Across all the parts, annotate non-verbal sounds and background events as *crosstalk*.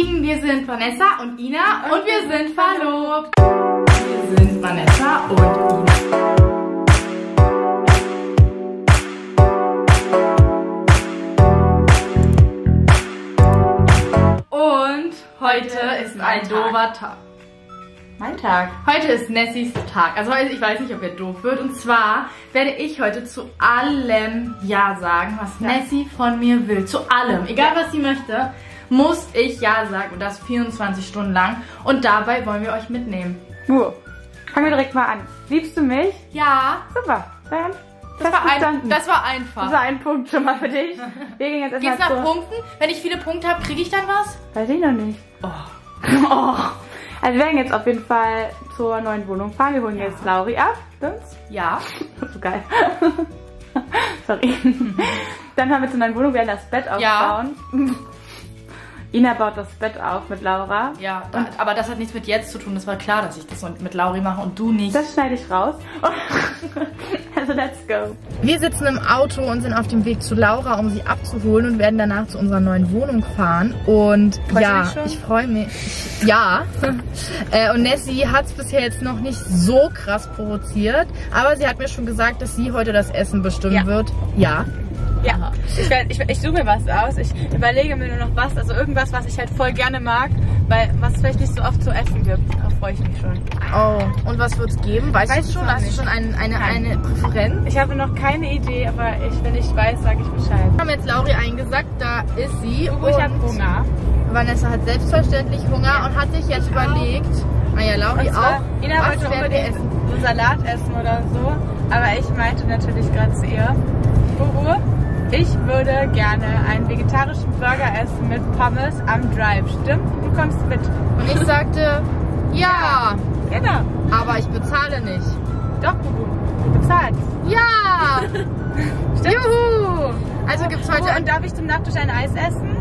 Lieben, wir sind Vanessa und Ina und, und wir sind verlobt. Wir sind Vanessa und Ina. Und heute ist ein doofer Tag. Mein Tag. Heute ist Nessies Tag. Also ich weiß nicht, ob er doof wird. Und zwar werde ich heute zu allem Ja sagen, was ja. Nessie von mir will. Zu allem. Egal, was sie möchte, muss ich Ja sagen. Und das 24 Stunden lang. Und dabei wollen wir euch mitnehmen. Uh, fangen wir direkt mal an. Liebst du mich? Ja. Super. Dann das war, ein, das war, einfach. Das war ein Punkt schon mal für dich. Wir gehen jetzt erstmal Geht's nach Punkten? Wenn ich viele Punkte habe, kriege ich dann was? Weiß ich noch nicht. Oh. *laughs* oh. Also wir werden jetzt auf jeden Fall zur neuen Wohnung fahren. Wir holen ja. jetzt Lauri ab. Stimmt's? Ja. *laughs* so geil. *laughs* Sorry. Dann haben wir zur neuen Wohnung, werden das Bett aufbauen. Ja. Ina baut das Bett auf mit Laura. Ja, da, aber das hat nichts mit jetzt zu tun. Das war klar, dass ich das mit Lauri mache und du nicht. Das schneide ich raus. *laughs* also let's go. Wir sitzen im Auto und sind auf dem Weg zu Laura, um sie abzuholen und werden danach zu unserer neuen Wohnung fahren. Und Freust ja, ich freue mich. Ja. *laughs* äh, und Nessie hat es bisher jetzt noch nicht so krass provoziert. Aber sie hat mir schon gesagt, dass sie heute das Essen bestimmen ja. wird. Ja. Ja, ich, werd, ich, ich suche mir was aus. Ich überlege mir nur noch was, also irgendwas, was ich halt voll gerne mag, weil was es vielleicht nicht so oft zu essen gibt. Da freue ich mich schon. Oh, und was wird es geben? Weißt weiß du schon? Hast du schon ein, eine, eine Präferenz? Ich habe noch keine Idee, aber ich, wenn ich weiß, sage ich Bescheid. Wir haben jetzt Lauri eingesagt, da ist sie. Oh, ich habe Hunger. Vanessa hat selbstverständlich Hunger ja. und hat sich jetzt ich überlegt, naja, ah Lauri auch. Ina wollte unbedingt einen Salat essen oder so, aber ich meinte natürlich gerade zu ihr, Buru, ich würde gerne einen vegetarischen Burger essen mit Pommes am Drive. Stimmt? Du kommst mit. Und ich sagte, ja. Genau. Aber ich bezahle nicht. Doch, Bubu. Du bezahlst. Ja. *laughs* Stimmt? Juhu. Also gibt's heute... Oh, und darf ich zum Nachtisch ein Eis essen?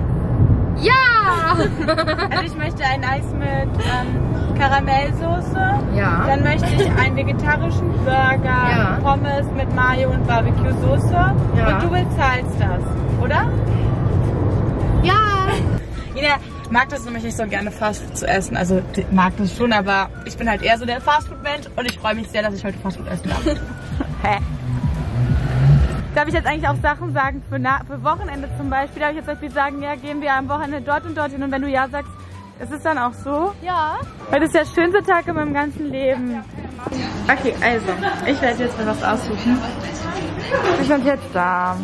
Ja! *laughs* also ich möchte ein Eis mit ähm, Karamellsoße. Ja. Dann möchte ich einen vegetarischen Burger, ja. Pommes mit Mayo und Barbecue-Soße. Ja. Und du bezahlst das, oder? Ja! Ina mag das nämlich nicht so gerne Fastfood zu essen. Also mag das schon, aber ich bin halt eher so der Fastfood-Mensch und ich freue mich sehr, dass ich heute Fastfood essen darf. *laughs* Hä? Darf ich jetzt eigentlich auch Sachen sagen für, Na für Wochenende zum Beispiel? Darf ich jetzt zum Beispiel sagen, ja, gehen wir am Wochenende dort und dort hin und wenn du ja sagst, ist es dann auch so? Ja. Weil das ist der schönste Tag in meinem ganzen Leben. Okay, also, ich werde jetzt mal was aussuchen. Wir sind jetzt da.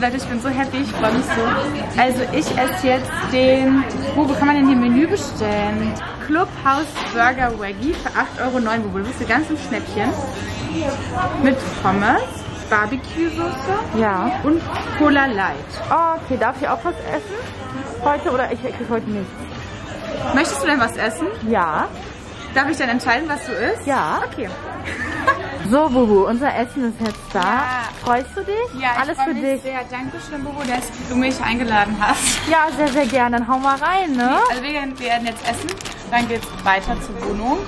Leute, ich bin so happy, ich freue mich so. Also ich esse jetzt den, wo, wo kann man denn hier Menü bestellen? Clubhouse Burger Waggy für 8,09 Euro. Wo du bist, ganz im Schnäppchen. Mit Pommes. Barbecue-Soße. Ja. Und Cola Light. Oh, okay, darf ich auch was essen? Heute oder ich krieg heute nichts. Möchtest du denn was essen? Ja. Darf ich dann entscheiden, was du isst? Ja. Okay. So, Bubu, unser Essen ist jetzt da. Ja. Freust du dich? Ja, Alles ich für mich dich. sehr. Dankeschön, Bubu, dass du mich eingeladen hast. Ja, sehr, sehr gerne. Dann hau mal rein, ne? Also wir werden jetzt essen, dann geht's weiter zur Wohnung.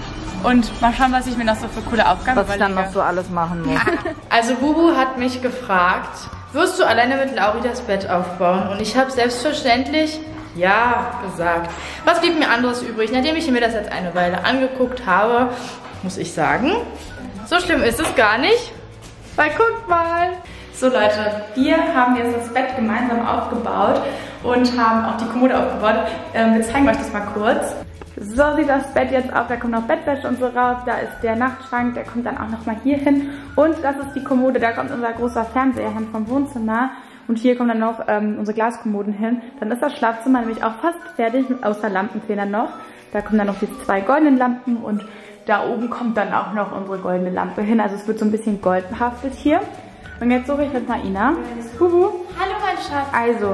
Und mal schauen, was ich mir noch so für coole Aufgaben Was ich dann noch so alles machen muss. Also Bubu hat mich gefragt, wirst du alleine mit Lauri das Bett aufbauen? Und ich habe selbstverständlich ja gesagt. Was blieb mir anderes übrig? Nachdem ich mir das jetzt eine Weile angeguckt habe, muss ich sagen, so schlimm ist es gar nicht. Weil guckt mal. So Leute, wir haben jetzt das Bett gemeinsam aufgebaut und haben auch die Kommode aufgebaut. Ähm, wir zeigen euch das mal kurz. So sieht das Bett jetzt aus. Da kommt noch Bettwäsche und so raus. Da ist der Nachtschrank, der kommt dann auch nochmal hier hin. Und das ist die Kommode, da kommt unser großer Fernseher hin vom Wohnzimmer. Und hier kommen dann noch ähm, unsere Glaskommoden hin. Dann ist das Schlafzimmer nämlich auch fast fertig, außer Lampenfedern noch. Da kommen dann noch die zwei goldenen Lampen und da oben kommt dann auch noch unsere goldene Lampe hin. Also es wird so ein bisschen goldbehaftet hier. Und jetzt suche ich mit Naina. Huhu. Hallo mein Schatz. Also,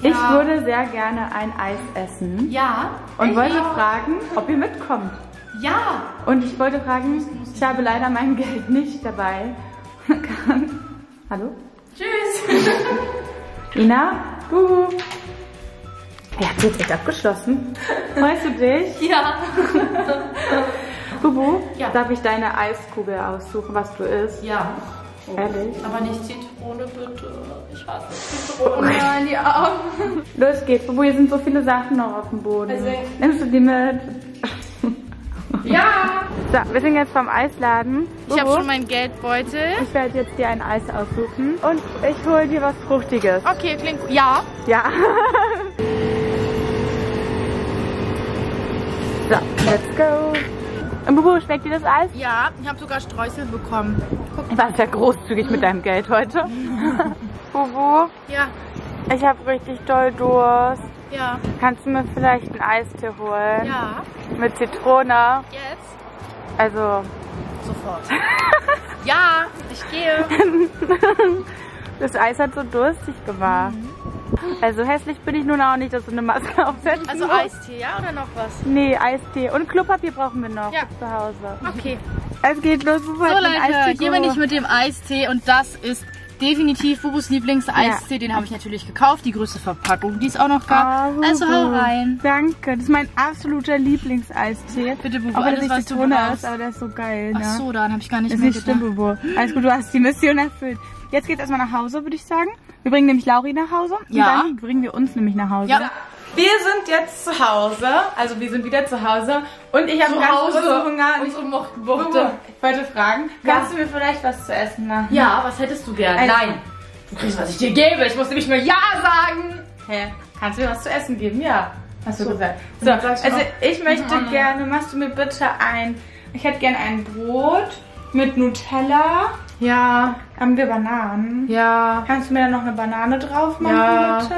ja. Ich würde sehr gerne ein Eis essen. Ja. Und wollte auch. fragen, ob ihr mitkommt. Ja. Und ich wollte fragen, ich habe leider mein Geld nicht dabei. *laughs* Hallo? Tschüss. *laughs* Ina? Buhu. Er hat jetzt echt abgeschlossen. *laughs* Freust du dich? Ja. *laughs* Bubu, ja. darf ich deine Eiskugel aussuchen, was du isst? Ja. Ehrlich? Aber nicht Zitrone. Bitte. Ich hasse Zitrone. Oh *laughs* nein, die Augen. Los geht's. Bubu, hier sind so viele Sachen noch auf dem Boden. Also, Nimmst du die mit? Ja! So, wir sind jetzt vom Eisladen. Ich habe schon meinen Geldbeutel. Ich werde jetzt dir ein Eis aussuchen und ich hole dir was Fruchtiges. Okay, klingt gut. Ja. Ja. *laughs* so, let's go. Und Bubu, schmeckt dir das Eis? Ja, ich habe sogar Streusel bekommen. Guck. Ich war sehr großzügig mit deinem Geld heute. *laughs* Bubu? Ja. Ich habe richtig doll Durst. Ja. Kannst du mir vielleicht ein Eistee holen? Ja. Mit Zitrone? Jetzt? Also. Sofort. *laughs* ja, ich gehe. *laughs* das Eis hat so durstig gemacht. Mhm. Also hässlich bin ich nun auch nicht, dass du eine Maske *laughs* aufsetzt. Also Eistee, ja? Oder noch was? Nee, Eistee. Und Klopapier brauchen wir noch ja. zu Hause. Okay. Es geht los. So Leute, hier bin ich mit dem Eistee und das ist definitiv Bubus Lieblings-Eistee. Ja. Den habe ich natürlich gekauft. Die größte Verpackung, die es auch noch gab. Oh, also hau rein. Danke. Das ist mein absoluter Lieblings-Eistee. Bitte, Bubu, auch alles, was Zitrone du ist, aber der ist so geil. Ne? Ach so, dann habe ich gar nicht das mehr ist nicht stimmt, Bubu. Alles gut, du hast die Mission erfüllt. Jetzt geht's erstmal nach Hause, würde ich sagen. Wir bringen nämlich Lauri nach Hause. Ja. Und dann bringen wir uns nämlich nach Hause. Ja. Wir sind jetzt zu Hause, also wir sind wieder zu Hause und ich habe ganz großen Hunger. Unsere. Ich wollte fragen, ja. kannst du mir vielleicht was zu essen machen? Ja, was hättest du gern? Also, Nein. Du kriegst, was ich dir gebe. Ich muss nämlich nur Ja sagen. Hä? Kannst du mir was zu essen geben? Ja. Hast du so. gesagt. So, also ich möchte mhm. gerne, machst du mir bitte ein, ich hätte gerne ein Brot mit Nutella. Ja. Haben wir Bananen? Ja. Kannst du mir da noch eine Banane drauf machen, ja. bitte?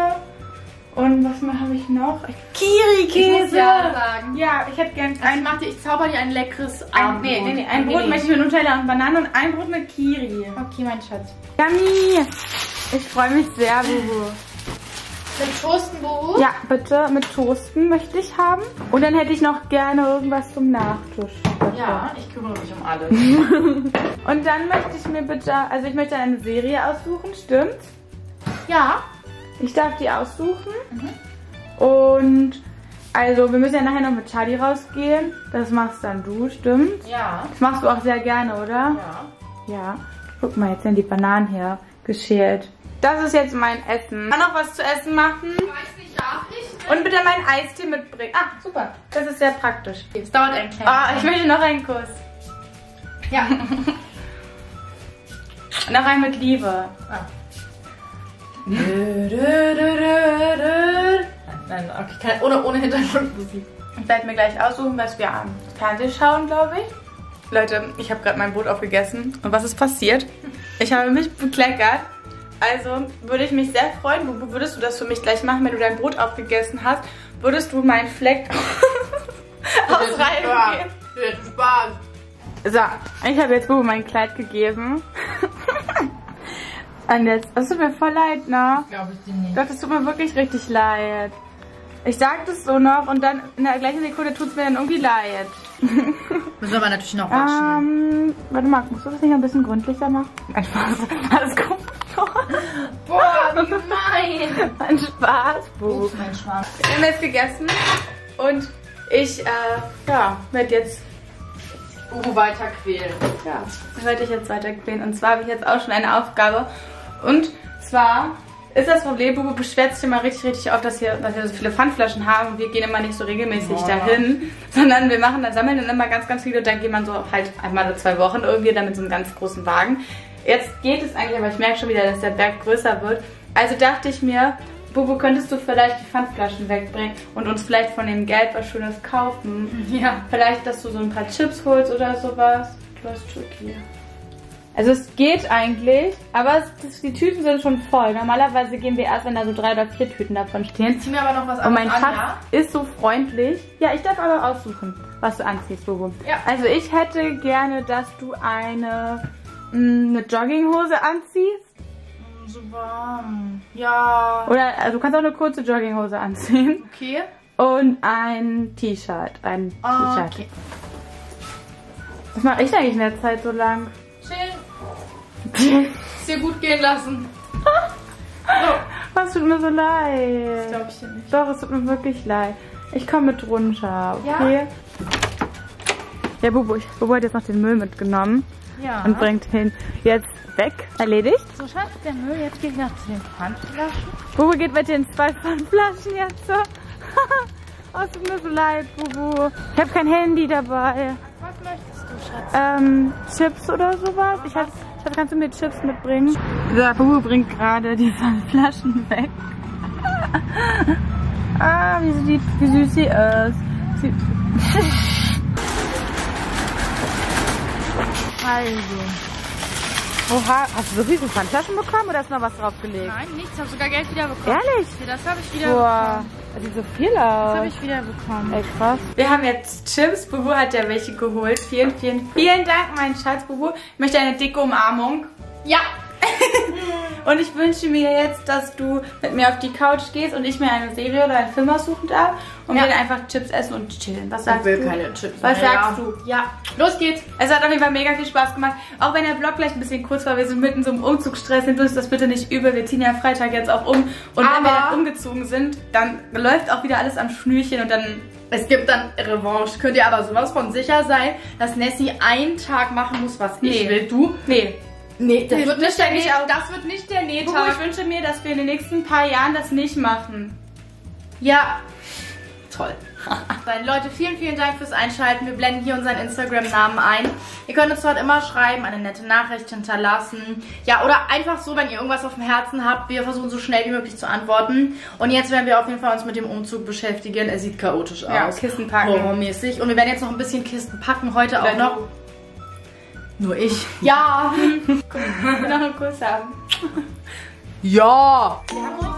Und was habe ich noch? Kiri-Käse. Ja, sagen. ja, ich hätte gern ein. Ich, ich zauber dir ein leckeres Abendbrot. Nee, nee, nee, ein Brot möchte ich mit Nutella und Bananen und ein Brot mit Kiri. Okay, mein Schatz. Yummy. Ich freue mich sehr, Bubu. Mit Toasten, Bubu? Ja, bitte mit Toasten möchte ich haben. Und dann hätte ich noch gerne irgendwas zum Nachtisch. Bitte. Ja, ich kümmere mich um alles. *laughs* und dann möchte ich mir bitte, also ich möchte eine Serie aussuchen, stimmt's? Ja. Ich darf die aussuchen. Mhm. Und also wir müssen ja nachher noch mit Charlie rausgehen. Das machst dann du, stimmt? Ja. Das machst du auch sehr gerne, oder? Ja. Ja. Guck mal, jetzt sind die Bananen hier geschält. Das ist jetzt mein Essen. Kann noch was zu essen machen? Ich weiß nicht, darf ich? Und bitte meinen Eistee mitbringen. Ah, super. Das ist sehr praktisch. Es dauert ein kleines Ah, ich möchte noch einen Kuss. Ja. *laughs* noch einen mit Liebe. Ah. Nein, nein, okay, kein, ohne, ohne Hintergrundmusik. Ich werde mir gleich aussuchen, was wir am Fernsehen schauen, glaube ich. Leute, ich habe gerade mein Brot aufgegessen. Und was ist passiert? Ich habe mich bekleckert. Also würde ich mich sehr freuen. Würdest du das für mich gleich machen, wenn du dein Brot aufgegessen hast? Würdest du meinen Fleck *laughs* ausreiben? Spaß. So, ich habe jetzt Bubu mein Kleid gegeben. Und jetzt, das tut mir voll leid, ne? Glaube ich dir nicht. Doch, das tut mir wirklich richtig leid. Ich sag das so noch und dann in der gleichen Sekunde tut es mir dann irgendwie leid. *laughs* Müssen wir aber natürlich noch waschen. Ähm, warte mal, musst du das nicht ein bisschen gründlicher machen? Ein Spaß. *laughs* Alles gut. Boah, wie gemein. *laughs* Ein Spaß, Buch. mein Spaß. Wir haben jetzt gegessen und ich, äh, ja, werde jetzt Uhu weiter quälen. Ja, werde ich jetzt weiter quälen. Und zwar habe ich jetzt auch schon eine Aufgabe. Und zwar ist das Problem, Bubu beschwert sich immer richtig, richtig oft, dass, hier, dass wir so viele Pfandflaschen haben wir gehen immer nicht so regelmäßig Boah. dahin, sondern wir machen dann, sammeln dann immer ganz, ganz viele und dann geht man so halt einmal so zwei Wochen irgendwie dann mit so einem ganz großen Wagen. Jetzt geht es eigentlich, aber ich merke schon wieder, dass der Berg größer wird. Also dachte ich mir, Bubu, könntest du vielleicht die Pfandflaschen wegbringen und uns vielleicht von dem Geld was Schönes kaufen? Ja. Vielleicht, dass du so ein paar Chips holst oder sowas. Du hast Türkei. Also es geht eigentlich, aber es, das, die Tüten sind schon voll. Normalerweise gehen wir erst, wenn da so drei oder vier Tüten davon stehen. Zieh mir aber noch was an. Und mein Schatz ja? ist so freundlich. Ja, ich darf aber aussuchen, was du anziehst, Bobo. Ja. Also ich hätte gerne, dass du eine, mh, mm, eine Jogginghose anziehst. Mm, so warm. Ja. Oder also du kannst auch eine kurze Jogginghose anziehen. Okay. Und ein T-Shirt. Ein oh, T-Shirt. Was mache ich eigentlich in der Zeit so lang? *laughs* Es dir gut gehen lassen. so. *laughs* Was tut mir so leid? Das glaube ich dir nicht. Doch, es tut mir wirklich leid. Ich komme mit runter, okay? Ja, ja Bubu, ich, Bubu hat jetzt noch den Müll mitgenommen. Ja. Und bringt hin. Jetzt weg. Erledigt. So Schatz, der Müll. Jetzt geht nach zu den Pfandflaschen. Bubu geht mit den zwei Pfandflaschen jetzt so. *laughs* oh, es tut mir so leid, Bubu. Ich habe kein Handy dabei. Was möchtest du, Schatz? Ähm, Chips oder sowas? Ich hab, hab, kannst du mir Chips mitbringen? Der Bubu bringt gerade die Pfandflaschen weg. *laughs* ah, wie, sie, wie süß sie ist. Sie *laughs* also. Oha, hast du so Pfandflaschen bekommen oder hast du noch was draufgelegt? Nein, nichts. Ich habe sogar Geld wieder bekommen. Ehrlich? Das habe ich wieder Boah, bekommen. das sieht so viel aus. Das habe ich wieder bekommen. Ey, krass. Wir haben jetzt Chips. Bubu hat ja welche geholt. Vielen, vielen, vielen Dank, mein Schatz, Bubu. Ich möchte eine dicke Umarmung. Ja. Und ich wünsche mir jetzt, dass du mit mir auf die Couch gehst und ich mir eine Serie oder einen Film aussuchen darf und Ja. wir dann einfach Chips essen und chillen. Was sagst will du? keine Chips Was mehr, sagst du? Ja. Los geht's. Es hat auf jeden Fall mega viel Spaß gemacht. Auch wenn der Vlog gleich ein bisschen kurz war, wir sind mitten so im Umzugsstress, nimmt uns das bitte nicht übel. Wir ziehen ja Freitag jetzt auch um. Und wenn wir Aber- dann umgezogen sind, dann läuft auch wieder alles am Schnürchen und dann Es gibt dann Revanche. Könnt ihr aber sowas von sicher sein, dass Nessie einen Tag machen muss, was ich Nee. will. Du? Nee. Nee, das, Nee, wird, nicht der Näh- auf- das wird nicht der Bubu, Nähtag. ich wünsche mir, dass wir in den nächsten paar Jahren das nicht machen. Ja. Toll. *laughs* Leute, vielen, vielen Dank fürs Einschalten. Wir blenden hier unseren Instagram-Namen ein. Ihr könnt uns dort immer schreiben, eine nette Nachricht hinterlassen. Ja, oder einfach so, wenn ihr irgendwas auf dem Herzen habt. Wir versuchen so schnell wie möglich zu antworten. Und jetzt werden wir auf jeden Fall uns mit dem Umzug beschäftigen. Er sieht chaotisch Ja, aus. Kisten packen. Horrormäßig. Und wir werden jetzt noch ein bisschen Kisten packen. Heute auch noch. Nur ich. Ja. *laughs* noch einen Kuss haben. Ja. Wir haben